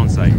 down site.